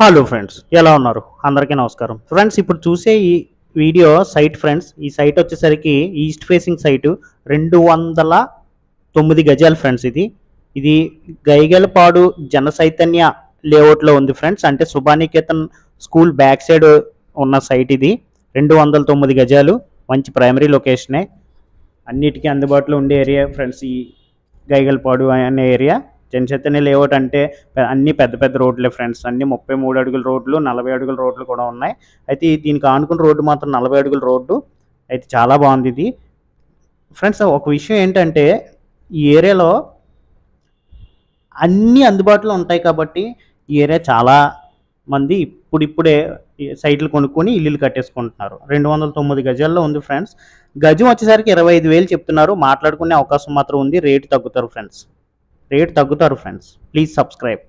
Hello friends ఎలా ఉన్నారు? అందరికీ నమస్కారం. ఫ్రెండ్స్ ఇప్పుడు చూసే ఈ వీడియో సైట్ ఫ్రెండ్స్ ఈ సైట్ వచ్చేసరికి ఈస్ట్ ఫేసింగ్ సైటు రెండు వందల తొమ్మిది గజాలు ఫ్రెండ్స్ ఇది. ఇది గైగలపాడు జన చైతన్య లేఅవుట్లో ఉంది ఫ్రెండ్స్ అంటే సుభానికేతన్ స్కూల్ బ్యాక్ సైడ్ ఉన్న సైట్ ఇది. రెండు వందల తొమ్మిది గజాలు మంచి ప్రైమరీ లొకేషనే అన్నిటికీ అందుబాటులో ఉండే ఏరియా ఫ్రెండ్స్ ఈ గైగల్పాడు అనే ఏరియా జనచైతన్య లేఅవుట్ అంటే అన్ని పెద్ద పెద్ద రోడ్లే ఫ్రెండ్స్. అన్ని ముప్పై మూడు అడుగుల రోడ్లు నలభై అడుగుల రోడ్లు కూడా ఉన్నాయి. అయితే దీనికి ఆనుకున్న రోడ్డు మాత్రం నలభై అడుగుల రోడ్డు. అయితే చాలా బాగుంది ఇది. ఫ్రెండ్స్ ఒక విషయం ఏంటంటే ఈ ఏరియాలో అన్నీ అందుబాటులో ఉంటాయి కాబట్టి ఈ ఏరియా చాలా మంది ఇప్పుడిప్పుడే సైట్లు కొనుక్కొని ఇల్లులు కట్టేసుకుంటున్నారు. రెండు వందల తొమ్మిది గజాల్లో ఉంది ఫ్రెండ్స్. గజం వచ్చేసరికి ఇరవై ఐదు వేలు చెప్తున్నారు. మాట్లాడుకునే అవకాశం మాత్రం ఉంది. రేటు తగ్గుతారు ఫ్రెండ్స్. రేట్ తగ్గుతారు ఫ్రెండ్స్. Please subscribe.